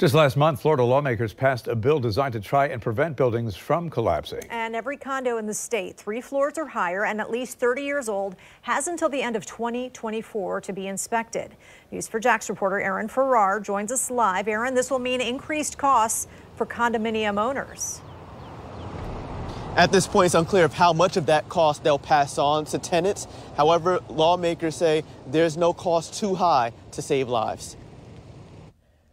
Just last month, Florida lawmakers passed a bill designed to try and prevent buildings from collapsing. And every condo in the state, three floors or higher and at least 30 years old, has until the end of 2024 to be inspected. News4JAX reporter Aaron Farrar joins us live. Aaron, this will mean increased costs for condominium owners. At this point, it's unclear of how much of that cost they'll pass on to tenants. However, lawmakers say there's no cost too high to save lives.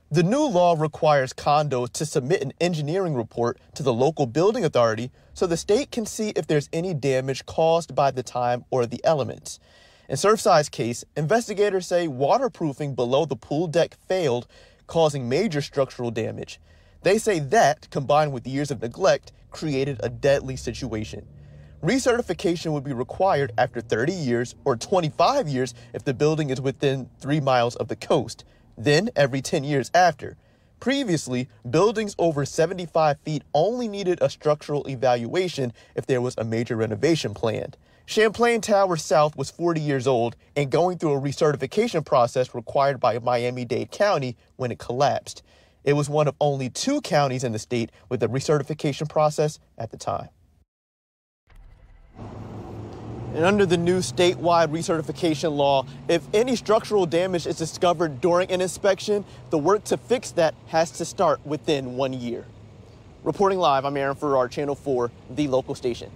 The new law requires condos to submit an engineering report to the local building authority so the state can see if there's any damage caused by the time or the elements. In Surfside's case, investigators say waterproofing below the pool deck failed, causing major structural damage. They say that, combined with years of neglect, created a deadly situation. Recertification would be required after 30 years or 25 years if the building is within three miles of the coast then every 10 years after. Previously, buildings over 75 feet only needed a structural evaluation if there was a major renovation planned. Champlain Tower South was 40 years old and going through a recertification process required by Miami-Dade County when it collapsed. It was one of only two counties in the state with a recertification process at the time. And under the new statewide recertification law, if any structural damage is discovered during an inspection, the work to fix that has to start within one year. Reporting live, I'm Aaron Farrar, Channel 4, the local station.